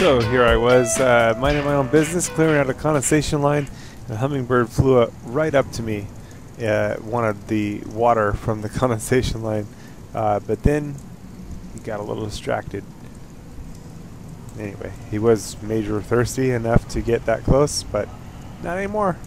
So here I was, uh, minding my own business, clearing out a condensation line, and a hummingbird flew up right up to me. Uh, wanted the water from the condensation line, uh, but then he got a little distracted. Anyway, he was major thirsty enough to get that close, but not anymore.